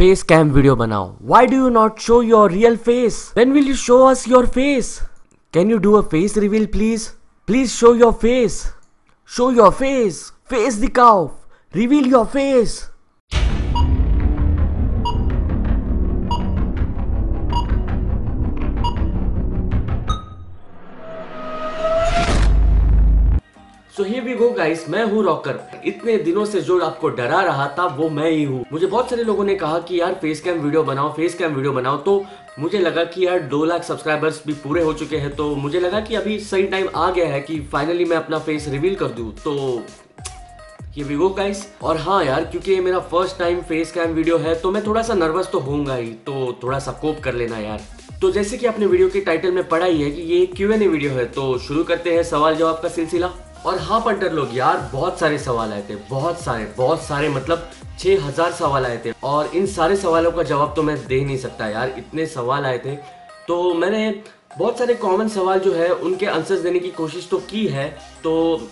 Face cam video बनाओ why do you not show your real face when will you show us your face can you do a face reveal please please show your face show your face face दिखाओ reveal your face so here we go guys मैं हूँ rocker इतने दिनों से जो आपको डरा रहा था, वो मैं ही हूँ। मुझे बहुत सारे लोगों ने कहा कि यार फेस कैम वीडियो बनाओ फेस कैम वीडियो बनाओ। तो मुझे लगा कि यार, दो लाख सब्सक्राइबर्स भी पूरे हो चुके हैं। तो मुझे लगा कि अभी सही टाइम आ गया है कि फाइनली मैं अपना फेस रिवील कर दूँ। तो ये वीगो गाइस और हाँ यार, क्योंकि ये मेरा first time face cam video है तो मैं थोड़ा सा नर्वस तो होऊँगा ही। तो थोड़ा सा कोप कर लेना यार। तो जैसे कि आपने वीडियो के टाइटल में पढ़ा ही है कि ये क्यू ए वीडियो है। तो शुरू करते हैं सवाल जवाब का सिलसिला। और हाँ पंटर लोग, यार, बहुत सारे सवाल आए थे, बहुत सारे बहुत सारे मतलब छह हज़ार सवाल आए थे, और इन सारे सवालों का जवाब तो मैं दे नहीं सकता, यार, इतने सवाल आए थे। तो मैंने बहुत सारे कॉमन सवाल जो है, उनके आंसर्स देने की कोशिश तो की है तो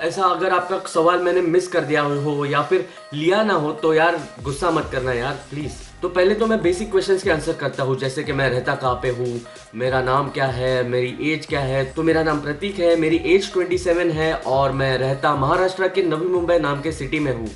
ऐसा अगर आपका सवाल मैंने मिस कर दिया हो या फिर लिया ना हो तो यार, गुस्सा मत करना, यार प्लीज़ तो पहले तो मैं बेसिक क्वेश्चंस के आंसर करता हूँ जैसे कि मैं रहता कहाँ पे हूँ मेरा नाम क्या है मेरी एज क्या है तो मेरा नाम प्रतीक है मेरी एज 27 है और मैं रहता महाराष्ट्र के नवी मुंबई नाम के सिटी में हूँ।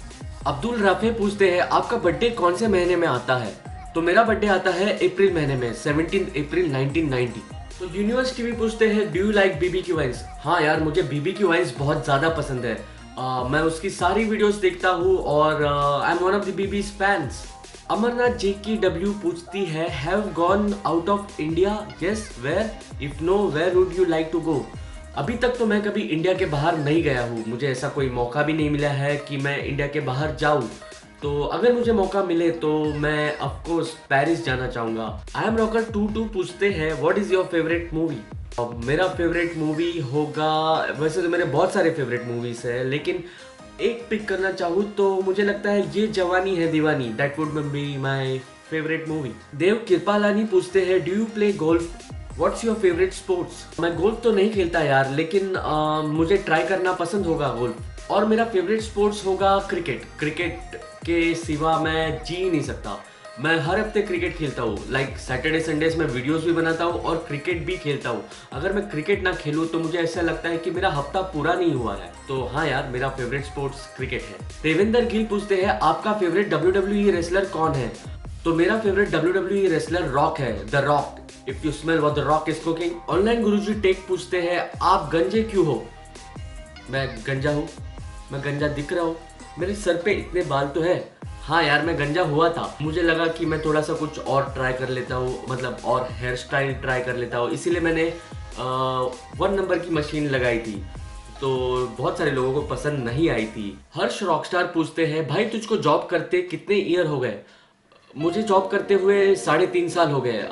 अब्दुल राफे पूछते हैं आपका बर्थडे कौन से महीने में आता है? तो मेरा बर्थडे आता है अप्रैल महीने में सेवनटीन अप्रैल 1990 तो यूनिवर्स टीवी पूछते हैं डू यू लाइक बीबी की वाइन्स हाँ यार मुझे बीबी की वाइन्स बहुत ज़्यादा पसंद है। uh, मैं उसकी सारी वीडियोस देखता हूँ और I am one of the BB's fans Amarnath जे की डब्ल्यू पूछती है have gone out of India yes where if no where would you like to go अभी तक तो मैं कभी इंडिया के बाहर नहीं गया हूँ। मुझे ऐसा कोई मौका भी नहीं मिला है कि मैं इंडिया के बाहर जाऊँ। तो अगर मुझे मौका मिले तो मैं ऑफकोर्स पेरिस जाना चाहूँगा। I am rocker two two पूछते हैं what is your favourite movie मेरा फेवरेट मूवी होगा, वैसे तो मेरे बहुत सारे फेवरेट मूवीज़ है, लेकिन एक पिक करना चाहूँ तो मुझे लगता है Yeh Jawaani Hai Deewani. That would be my favourite movie Dev Kripalani पूछते हैं do you play golf what's your favourite sports मैं गोल्फ तो नहीं खेलता यार लेकिन आ, मुझे ट्राई करना पसंद होगा गोल्फ और मेरा फेवरेट स्पोर्ट्स होगा क्रिकेट क्रिकेट के सिवा मैं जी नहीं सकता। मैं हर हफ़्ते क्रिकेट खेलता हूँ। लाइक सैटरडे संडेज में वीडियोस भी बनाता हूँ और क्रिकेट भी खेलता हूँ। अगर मैं क्रिकेट ना खेलूँ तो मुझे ऐसा लगता है कि मेरा हफ़्ता पूरा नहीं हुआ है। तो हाँ यार, मेरा फेवरेट स्पोर्ट्स क्रिकेट है। देवेंद्र गिल पूछते हैं, आपका फेवरेट डब्ल्यू डब्ल्यू रेसलर कौन है? तो मेरा favourite W W wrestler rock है the rock if you smell the rock is cooking online Guruji tech पूछते हैं, आप गंजे क्यों हो? मैं गंजा हूँ। मैं गंजा दिख रहा हूँ। मेरे सर पे इतने बाल तो है। हाँ यार, मैं गंजा हुआ था। मुझे लगा कि मैं थोड़ा सा कुछ और ट्राई कर लेता हूँ मतलब और हेयर स्टाइल ट्राई कर लेता हूँ। इसीलिए मैंने वन नंबर की मशीन लगाई थी। तो बहुत सारे लोगों को पसंद नहीं आई थी। हर्ष रॉकस्टार पूछते हैं, भाई, तुझको जॉब करते कितने ईयर हो गए? मुझे जॉब करते हुए साढ़े तीन साल हो गए।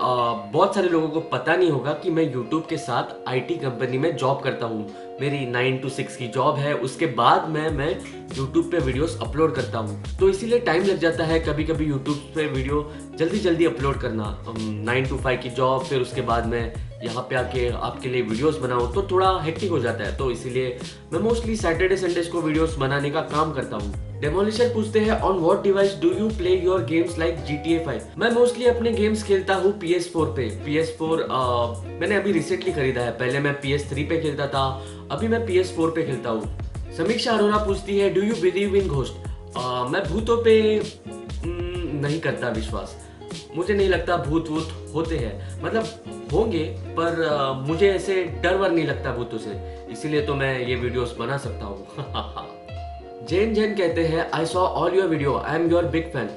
बहुत सारे लोगों को पता नहीं होगा कि मैं यूट्यूब के साथ आईटी कंपनी में जॉब करता हूँ। मेरी नाइन टू सिक्स की जॉब है। उसके बाद मैं मैं यूट्यूब पे वीडियोस अपलोड करता हूँ। तो इसीलिए टाइम लग जाता है कभी कभी यूट्यूब पे वीडियो जल्दी जल्दी अपलोड करना नाइन टू फाइव की जॉब फिर उसके बाद मैं यहाँ पे आके आपके लिए वीडियोस बनाऊँ तो थोड़ा हेक्टिक हो जाता है। तो इसीलिए मैं मोस्टली सैटरडे संडेज को वीडियोस बनाने का काम करता हूँ। डेमोलिशन पूछते हैं on what device do you play your games like G T A five मैं मोस्टली अपने गेम्स खेलता हूँ पी एस फोर पे। पी एस फोर मैंने अभी रिसेंटली खरीदा है। पहले मैं पी एस थ्री पे खेलता था, अभी मैं पी एस फोर पे खेलता हूँ। समीक्षा अरोरा पूछती है do you believe in ghost मैं भूतों पे नहीं करता विश्वास। मुझे नहीं लगता भूत वूत होते हैं। मतलब होंगे, पर मुझे ऐसे डर वर नहीं लगता भूतों से। इसीलिए तो मैं ये वीडियोस बना सकता हूँ। जैन जैन कहते हैं I saw all your video I am your big fan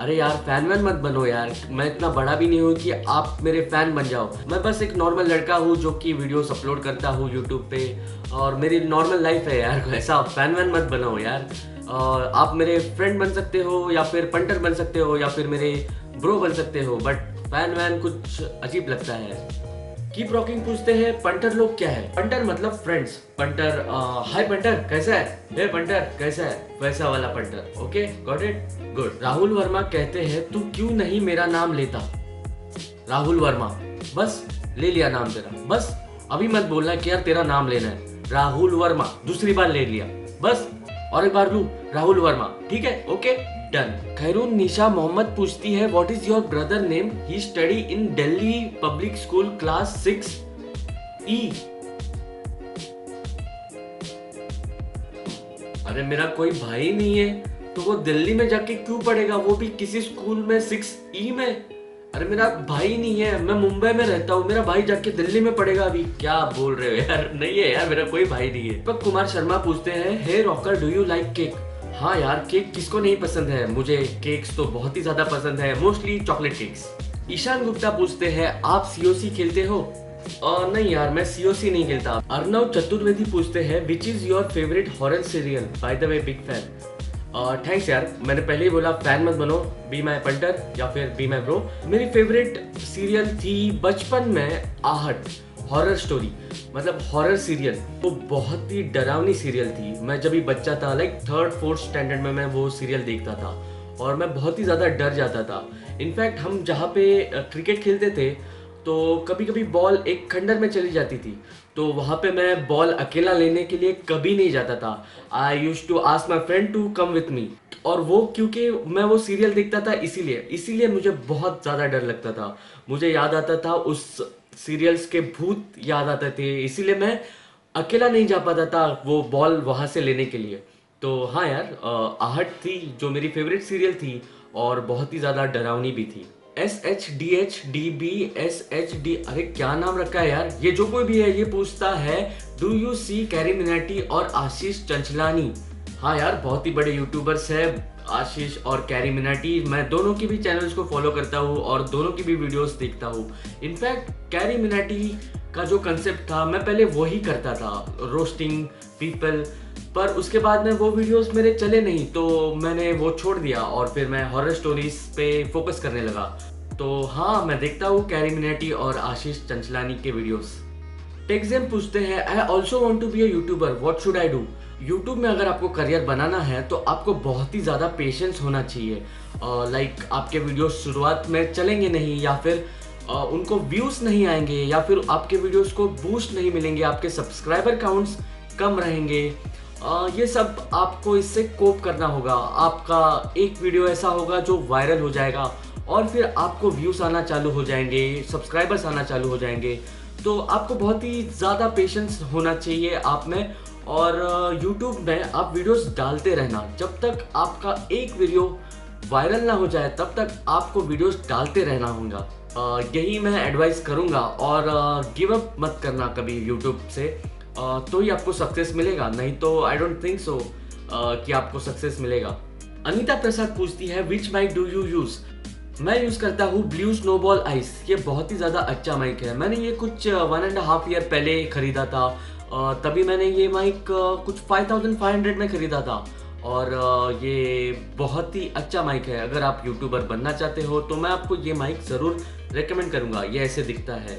अरे यार फ़ैन वैन मत बनो यार। मैं इतना बड़ा भी नहीं हूँ कि आप मेरे फ़ैन बन जाओ। मैं बस एक नॉर्मल लड़का हूँ जो कि वीडियोस अपलोड करता हूँ यूट्यूब पे। और मेरी नॉर्मल लाइफ है यार। ऐसा फ़ैन वैन मत बनाओ यार। आप मेरे फ्रेंड बन सकते हो, या फिर पंटर बन सकते हो, या फिर मेरे ब्रो बन सकते हो। बट फ़ैन वैन कुछ अजीब लगता है। कीप रॉकिंग पूछते हैं, पंटर लोग क्या है? पंटर मतलब फ्रेंड्स पंटर हाय पंटर, कैसा है? हे पंटर, कैसा है? वैसा वाला punter okay got it good Rahul Verma कहते हैं, तू क्यों नहीं मेरा नाम लेता? राहुल वर्मा, बस, ले लिया नाम तेरा। बस, अभी मत बोलना कि यार तेरा नाम लेना है। राहुल वर्मा, दूसरी बार ले लिया। बस, और एक बार लू? राहुल वर्मा, ठीक है ओके डन। खैरून निशा मोहम्मद पूछती है what is your brother name he study in Delhi public school class six E अरे मेरा कोई भाई नहीं है तो वो दिल्ली में जाके क्यों पढ़ेगा? वो भी किसी स्कूल में सिक्स ई में। अरे मेरा भाई नहीं है, मैं मुंबई में रहता हूँ, मेरा भाई जाके दिल्ली में पढ़ेगा अभी। क्या बोल रहे हो यार? नहीं है यार, मेरा कोई भाई नहीं है। दीपक कुमार शर्मा पूछते हैं hey rocker do you like cake हाँ यार, केक किसको नहीं पसंद है? मुझे केक्स तो बहुत ही ज़्यादा पसंद है mostly chocolate cakes Ishan Gupta पूछते हैं, आप सीओसी खेलते हो? और नहीं यार, मैं सीओसी नहीं खेलता। अर्नव चतुर्वेदी पूछते हैं which is your favourite horror serial by the way big fan thanks यार, मैंने पहले ही बोला फ़ैन मत बनो बी माई पंटर या फिर बी माई ब्रो मेरी फेवरेट सीरियल थी बचपन में आहट। हॉरर स्टोरी मतलब हॉरर सीरियल वो बहुत ही डरावनी सीरियल थी। मैं जब भी बच्चा था लाइक थर्ड फोर्थ स्टैंडर्ड में मैं वो सीरियल देखता था और मैं बहुत ही ज़्यादा डर जाता था। इनफैक्ट हम जहाँ पे क्रिकेट खेलते थे तो कभी कभी बॉल एक खंडर में चली जाती थी। तो वहाँ पे मैं बॉल अकेला लेने के लिए कभी नहीं जाता था। I use to ask my friend to come with me और वो, क्योंकि मैं वो सीरियल देखता था, इसीलिए इसीलिए मुझे बहुत ज़्यादा डर लगता था। मुझे याद आता था उस सीरियल्स के भूत याद आते थे, इसीलिए मैं अकेला नहीं जा पाता था वो बॉल वहाँ से लेने के लिए। तो हाँ यार आहट थी, जो मेरी फेवरेट सीरियल थी, और बहुत ही ज़्यादा डरावनी भी थी। S H D H D B S H D अरे क्या नाम रखा है यार? ये जो कोई भी है, ये पूछता है do you see Carry Minati और आशीष चंचलानी? हाँ यार, बहुत ही बड़े यूट्यूबर्स है आशीष और कैरी मिनाटी, मैं दोनों की भी चैनल्स को फॉलो करता हूँ और दोनों की भी वीडियोस देखता हूँ। इनफैक्ट कैरी मिनाटी का जो कंसेप्ट था, मैं पहले वही करता था रोस्टिंग पीपल पर उसके बाद में वो वीडियोस मेरे चले नहीं तो मैंने वो छोड़ दिया और फिर मैं हॉरर स्टोरीज पे फोकस करने लगा। तो हाँ मैं देखता हूँ कैरी मिनाटी और आशीष चंचलानी के वीडियोस टेक्सम पूछते हैं I also want to be a YouTuber what should I do YouTube में अगर आपको करियर बनाना है तो आपको बहुत ही ज़्यादा पेशेंस होना चाहिए। लाइक uh, like, आपके वीडियो शुरुआत में चलेंगे नहीं या फिर uh, उनको व्यूज़ नहीं आएँगे या फिर आपके वीडियोस को बूस्ट नहीं मिलेंगे आपके सब्सक्राइबर काउंट्स कम रहेंगे। ये सब आपको इससे कोप करना होगा। आपका एक वीडियो ऐसा होगा जो वायरल हो जाएगा और फिर आपको व्यूज़ आना चालू हो जाएँगे सब्सक्राइबर्स आना चालू हो जाएँगे। तो आपको बहुत ही ज़्यादा पेशेंस होना चाहिए। आप में और यूट्यूब में आप वीडियोस डालते रहना। जब तक आपका एक वीडियो वायरल ना हो जाए, तब तक आपको वीडियोस डालते रहना होगा। यही मैं एडवाइस करूँगा और गिव अप मत करना कभी यूट्यूब से। तो ही आपको सक्सेस मिलेगा, नहीं तो आई डोंट थिंक सो कि आपको सक्सेस मिलेगा। अनीता प्रसाद पूछती है which mic do you use मैं यूज़ करता हूँ ब्लू स्नोबॉल आइस ये बहुत ही ज़्यादा अच्छा माइक है। मैंने ये कुछ वन एंड हाफ़ ईयर पहले खरीदा था। तभी मैंने ये माइक कुछ 5500 में खरीदा था। और ये बहुत ही अच्छा माइक है। अगर आप यूट्यूबर बनना चाहते हो तो मैं आपको ये माइक ज़रूर रेकमेंड करूँगा। ये ऐसे दिखता है।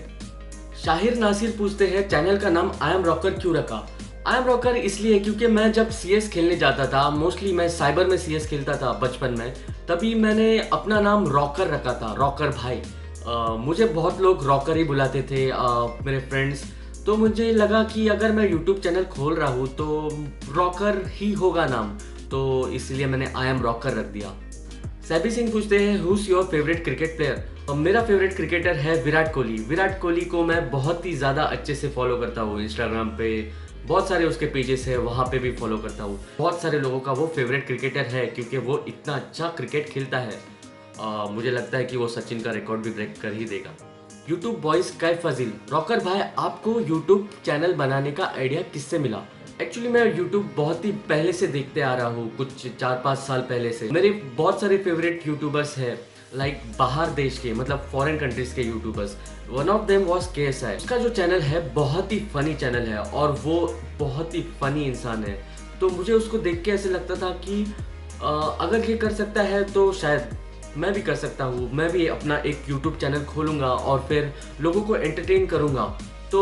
शाहिर नासिर पूछते हैं चैनल का नाम आई एम रॉकर क्यों रखा? आई एम रॉकर इसलिए क्योंकि मैं जब सीएस खेलने जाता था मोस्टली मैं साइबर में सीएस खेलता था बचपन में तभी मैंने अपना नाम रॉकर रखा था रॉकर भाई। आ, मुझे बहुत लोग रॉकर ही बुलाते थे। आ, मेरे फ्रेंड्स तो मुझे लगा कि अगर मैं यूट्यूब चैनल खोल रहा हूँ तो रॉकर ही होगा नाम। तो इसलिए मैंने आई एम रॉकर रख दिया। सैबी सिंह पूछते हैं who's your favourite cricket player और मेरा फेवरेट क्रिकेटर है विराट कोहली। विराट कोहली को मैं बहुत ही ज़्यादा अच्छे से फॉलो करता हूँ इंस्टाग्राम पे। बहुत सारे उसके पेजेस है वहाँ पे भी फॉलो करता हूँ। बहुत सारे लोगों का वो फेवरेट क्रिकेटर है क्योंकि वो इतना अच्छा क्रिकेट खेलता है। आ, मुझे लगता है कि वो सचिन का रिकॉर्ड भी ब्रेक कर ही देगा। YouTube boys Kaif Fazil rocker भाई आपको यूट्यूब चैनल बनाने का आइडिया किससे मिला? एक्चुअली मैं यूट्यूब बहुत ही पहले से देखते आ रहा हूँ कुछ चार पाँच साल पहले से। मेरे बहुत सारे फेवरेट यूट्यूबर्स हैं लाइक like, बाहर देश के मतलब फॉरेन कंट्रीज़ के YouTubers one of them was K S I उसका जो चैनल है बहुत ही फनी चैनल है और वो बहुत ही फनी इंसान है। तो मुझे उसको देख के ऐसे लगता था कि आ, अगर ये कर सकता है तो शायद मैं भी कर सकता हूँ। मैं भी अपना एक यूट्यूब चैनल खोलूँगा और फिर लोगों को एंटरटेन करूँगा। तो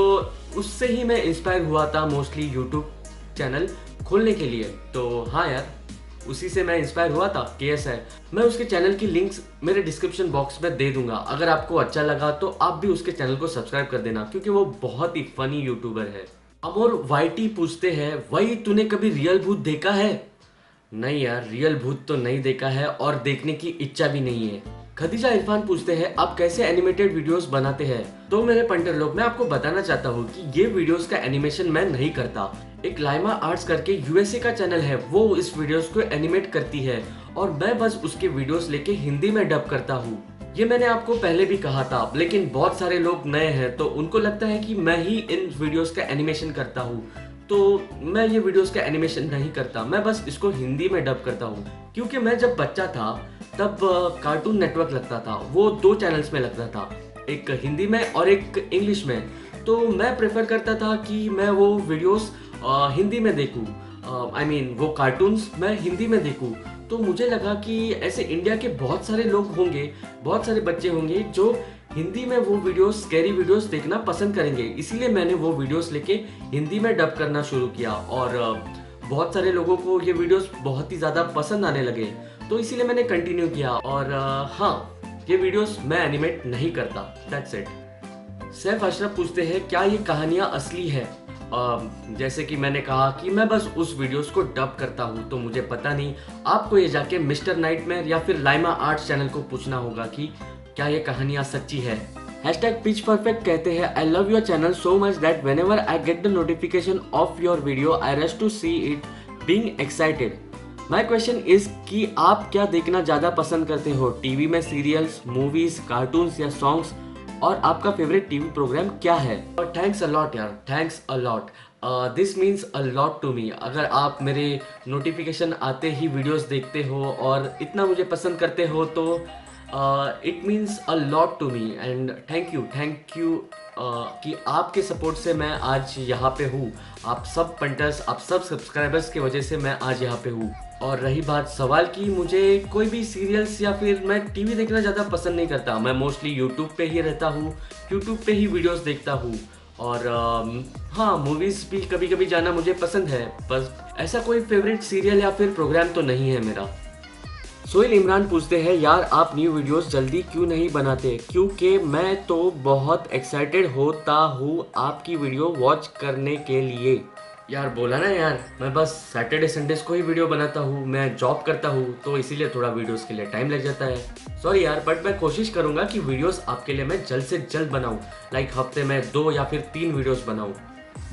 उससे ही मैं इंस्पायर हुआ था मोस्टली यूट्यूब चैनल खोलने के लिए। तो हाँ यार, उसी से मैं इंस्पायर हुआ था के एस है मैं उसके चैनल की लिंक्स मेरे डिस्क्रिप्शन बॉक्स में दे दूँगा। अगर आपको अच्छा लगा तो आप भी उसके चैनल को सब्सक्राइब कर देना, क्योंकि वो बहुत ही फनी यूट्यूबर है। अमोर वाईटी पूछते हैं, वही तूने कभी रियल भूत देखा है? नहीं यार रियल भूत तो नहीं देखा है और देखने की इच्छा भी नहीं है। खदीजा इरफान पूछते हैं, आप कैसे एनिमेटेड वीडियोस बनाते हैं? तो मेरे पंटर लोग मैं आपको बताना चाहता हूँ कि ये वीडियोस का एनिमेशन मैं नहीं करता। एक लाइमा आर्ट्स करके यूएसए का चैनल है, वो इस वीडियोस को एनिमेट करती है और मैं बस उसके वीडियोस लेके हिंदी में डब करता हूँ। ये मैंने आपको पहले भी कहा था, लेकिन बहुत सारे लोग नए हैं तो उनको लगता है कि मैं ही इन वीडियोस का एनिमेशन करता हूँ। तो मैं ये वीडियोस का एनिमेशन नहीं करता। मैं बस इसको हिंदी में डब करता हूँ। क्योंकि मैं जब बच्चा था, तब कार्टून नेटवर्क लगता था। वो दो चैनल्स में लगता था। एक हिंदी में और एक इंग्लिश में। तो मैं प्रेफर करता था कि मैं वो वीडियोस हिंदी में देखूँ। आई मीन वो कार्टून्स मैं हिंदी में देखूँ। तो मुझे लगा कि ऐसे इंडिया के बहुत सारे लोग होंगे, बहुत सारे बच्चे होंगे जो हिंदी में वो वीडियोस स्कैरी वीडियोस देखना पसंद करेंगे। इसीलिए मैंने वो वीडियोस लेके हिंदी में डब करना शुरू किया और बहुत सारे लोगों को ये वीडियोस बहुत ही ज़्यादा पसंद आने लगे। तो इसीलिए मैंने कंटिन्यू किया और हाँ ये वीडियोस मैं एनिमेट नहीं करता। दैट्स इट सैफ, अशरफ पूछते हैं, क्या ये कहानियाँ असली है? जैसे कि मैंने कहा कि मैं बस उस वीडियोस को डब करता हूँ तो मुझे पता नहीं, आपको ये जाके मिस्टर नाइटमेयर या फिर लाइमा आर्ट्स चैनल को पूछना होगा कि क्या ये कहानियाँ सच्ची है? हैशटैग पिच परफेक्ट कहते हैं I love your channel so much that whenever I get the notification of your video I rest to see it being excited my question is कि आप क्या देखना ज़्यादा पसंद करते हो? टीवी में सीरियल्स मूवीज़ कार्टून्स या सॉन्ग्स और आपका फेवरेट टीवी प्रोग्राम क्या है? और थैंक्स अलॉट यार thanks a lot this means a lot to me अगर आप मेरे नोटिफिकेशन आते ही वीडियोस देखते हो और इतना मुझे पसंद करते हो तो it means a lot to me and thank you thank you कि आपके सपोर्ट से मैं आज यहाँ पे हूँ। आप सब पंटर्स आप सब सब्सक्राइबर्स की वजह से मैं आज यहाँ पे हूँ। और रही बात सवाल की, मुझे कोई भी सीरियल्स या फिर मैं टीवी देखना ज़्यादा पसंद नहीं करता। मैं मोस्टली यूट्यूब पे ही रहता हूँ यूट्यूब पे ही वीडियोस देखता हूँ। और हाँ मूवीज़ भी कभी कभी जाना मुझे पसंद है बस ऐसा कोई फेवरेट सीरियल या फिर प्रोग्राम तो नहीं है मेरा। सोहेल इमरान पूछते हैं, यार, आप न्यू वीडियोस जल्दी क्यों नहीं बनाते? क्योंकि मैं तो बहुत एक्साइटेड होता हूँ आपकी वीडियो वॉच करने के लिए। यार, बोला ना यार, मैं बस सैटरडे संडेज को ही वीडियो बनाता हूँ, मैं जॉब करता हूँ तो इसीलिए थोड़ा वीडियोस के लिए टाइम लग जाता है। सॉरी यार बट मैं कोशिश करूँगा कि वीडियोस आपके लिए मैं जल्द से जल्द बनाऊँ लाइक हफ़्ते में दो या फिर तीन वीडियोस बनाऊँ।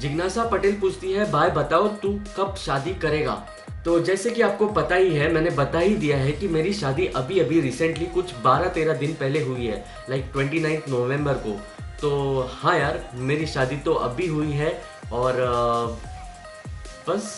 जिज्ञासा पटेल पूछती है, भाई, बताओ तू कब शादी करेगा? तो जैसे कि आपको पता ही है, मैंने बता ही दिया है कि मेरी शादी अभी अभी रिसेंटली कुछ 12-13 दिन पहले हुई है लाइक ट्वेंटी नवंबर को। तो हाँ यार, मेरी शादी तो अभी हुई है और बस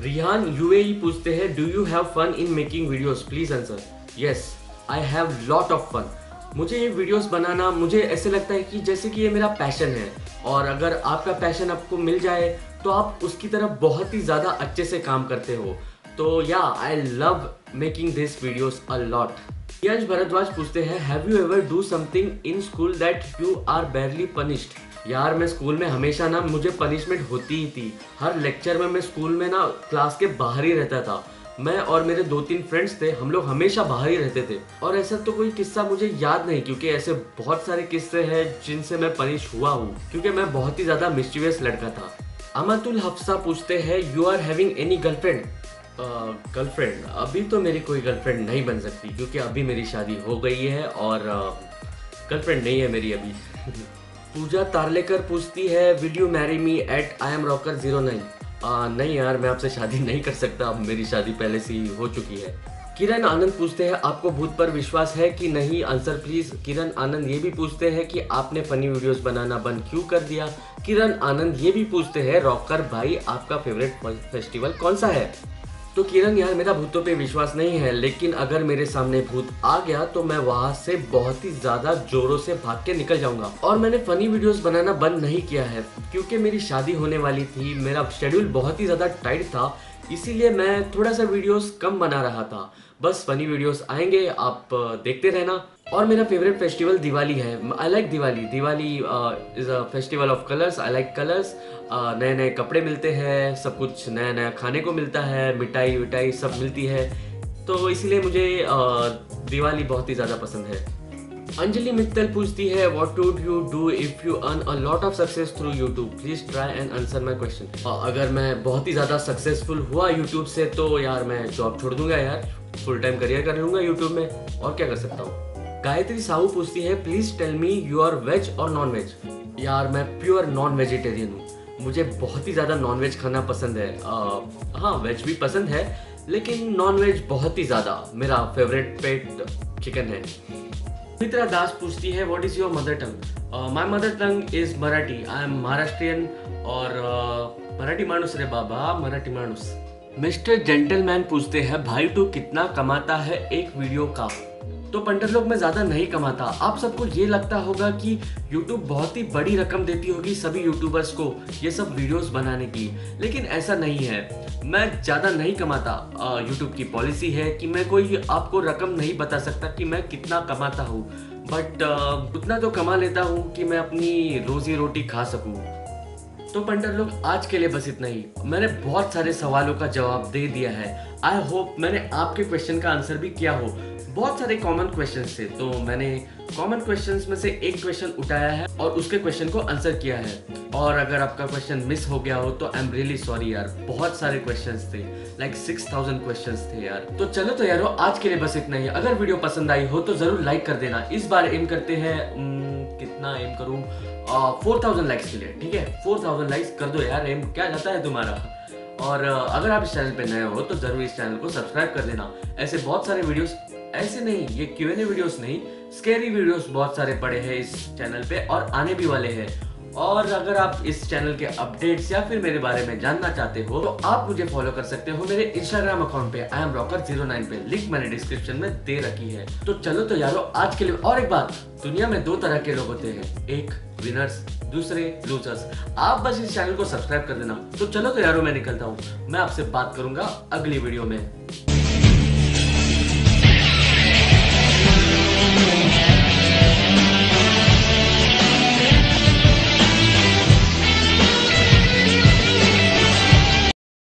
रिहान यूएई पूछते हैं do you have fun in making videos please answer yes I have lot of fun मुझे ये वीडियोस बनाना, मुझे ऐसे लगता है कि जैसे कि ये मेरा पैशन है। और अगर आपका पैशन आपको मिल जाए तो आप उसकी तरफ़ बहुत ही ज़्यादा अच्छे से काम करते हो। तो या I love making this videos a lot Yash Bhardwaj पूछते हैं have you ever do something in school that you are barely punished यार, मैं स्कूल में हमेशा ना, मुझे पनिशमेंट होती ही थी। हर लेक्चर में मैं स्कूल में ना क्लास के बाहर ही रहता था। मैं और मेरे दो तीन फ्रेंड्स थे, हम लोग हमेशा बाहर ही रहते थे। और ऐसा तो कोई किस्सा मुझे याद नहीं, क्योंकि ऐसे बहुत सारे किस्से हैं जिनसे मैं पनिश हुआ हूँ, क्योंकि मैं बहुत ही ज़्यादा मिस्टीवियस लड़का था। अमतुल हफ्सा पूछते हैं you are having any girlfriend girlfriend अभी तो मेरी कोई गर्लफ्रेंड नहीं बन सकती, क्योंकि अभी मेरी शादी हो गई है और गर्लफ्रेंड नहीं है मेरी अभी। पूजा तारलेकर पूछती है will you marry me at I am rocker zero nine नहीं यार, मैं आपसे शादी नहीं कर सकता। अब मेरी शादी पहले से ही हो चुकी है। किरण, आनंद पूछते हैं, आपको भूत पर विश्वास है कि नहीं? आंसर प्लीज़ किरण, आनंद ये भी पूछते हैं कि आपने फनी वीडियोस बनाना बंद क्यों कर दिया? किरण, आनंद ये भी पूछते हैं रॉकर भाई, आपका फेवरेट फेस्टिवल कौन सा है? तो किरण यार, मेरा भूतों पे विश्वास नहीं है, लेकिन अगर मेरे सामने भूत आ गया तो मैं वहाँ से बहुत ही ज़्यादा जोरों से भाग के निकल जाऊँगा। और मैंने फनी वीडियोस बनाना बंद नहीं किया है, क्योंकि मेरी शादी होने वाली थी, मेरा शेड्यूल बहुत ही ज़्यादा टाइट था, इसीलिए मैं थोड़ा सा वीडियोस कम बना रहा था। बस फनी वीडियोस आएँगे, आप देखते रहना। और मेरा फेवरेट फेस्टिवल दिवाली है। I like Diwali. Diwali is a festival of colours I like colours नए नए कपड़े मिलते हैं। सब कुछ नया नया खाने को मिलता है। मिठाई विटाई सब मिलती है। तो इसलिए मुझे दिवाली बहुत ही ज़्यादा पसंद है। अंजलि मित्तल पूछती है what would you do if you earn a lot of success through YouTube please try and answer my question अगर मैं बहुत ही ज़्यादा सक्सेसफुल हुआ यूट्यूब से तो यार मैं जॉब छोड़ दूँगा यार। फुल टाइम करियर कर लूँगा यूट्यूब में, और क्या कर सकता हूँ? गायत्री साहू पूछती है please tell me you are veg और नॉन वेज यार, मैं प्योर नॉन वेजिटेरियन हूँ। मुझे बहुत ही ज़्यादा नॉन वेज खाना पसंद है। हाँ वेज भी पसंद है, लेकिन नॉन वेज बहुत ही ज़्यादा मेरा फेवरेट पेट चिकन है। मित्रा दास पूछती है what is your mother tongue my mother tongue is Marathi I am Maharashtrian और मराठी मानुस रे बाबा मराठी मानुस मिस्टर जेंटलमैन पूछते हैं, भाई तू कितना कमाता है एक वीडियो का? तो पंडित लोग, में ज़्यादा नहीं कमाता। आप सबको ये लगता होगा कि YouTube बहुत ही बड़ी रकम देती होगी सभी यूट्यूबर्स को ये सब वीडियोस बनाने की। लेकिन ऐसा नहीं है। मैं ज़्यादा नहीं कमाता। यूट्यूब की पॉलिसी है कि मैं कोई आपको रकम नहीं बता सकता कि मैं कितना कमाता हूँ। बट उतना तो कमा लेता हूँ कि मैं अपनी रोजी रोटी खा सकूँ। तो पंटर लोग, आज के लिए बस इतना ही। मैंने बहुत सारे सवालों का जवाब दे दिया है। आई होप मैंने आपके क्वेश्चन का आंसर भी किया हो। बहुत सारे कॉमन क्वेश्चन थे तो मैंने कॉमन क्वेश्चंस में से एक क्वेश्चन उठाया है और उसके क्वेश्चन को आंसर किया है। और अगर आपका क्वेश्चन मिस हो गया हो तो आई एम रियली सॉरी यार। बहुत सारे क्वेश्चन थे। लाइक सिक्स थाउज़ेंड क्वेश्चन थे यार। तो चलो तो यारो, आज के लिए बस इतना ही। अगर वीडियो पसंद आई हो तो ज़रूर लाइक कर देना। इस बार एम करते हैं कितना एम करूँ? फोर थाउज़ेंड लाइक्स के लिए, ठीक है? फोर थाउज़ेंड लाइक्स कर दो यार एम क्या जाता है तुम्हारा? और अगर आप इस चैनल पर नए हो तो ज़रूर इस चैनल को सब्सक्राइब कर देना। ऐसे बहुत सारे वीडियोस ऐसे नहीं, ये क्यू वीडियोस नहीं स्केरी वीडियोस बहुत सारे पड़े हैं इस चैनल पे और आने भी वाले हैं। और अगर आप इस चैनल के अपडेट्स या फिर मेरे बारे में जानना चाहते हो तो आप मुझे फॉलो कर सकते हो मेरे इंस्टाग्राम अकाउंट पे I am rocker zero nine पे। लिंक मैंने डिस्क्रिप्शन में दे रखी है। तो चलो तो यारो, आज के लिए और एक बात, दुनिया में दो तरह के लोग होते हैं। एक विनर्स दूसरे लूजर्स आप बस इस चैनल को सब्सक्राइब कर देना। तो चलो तो यारो, मैं निकलता हूँ। मैं आपसे बात करूँगा अगली वीडियो में।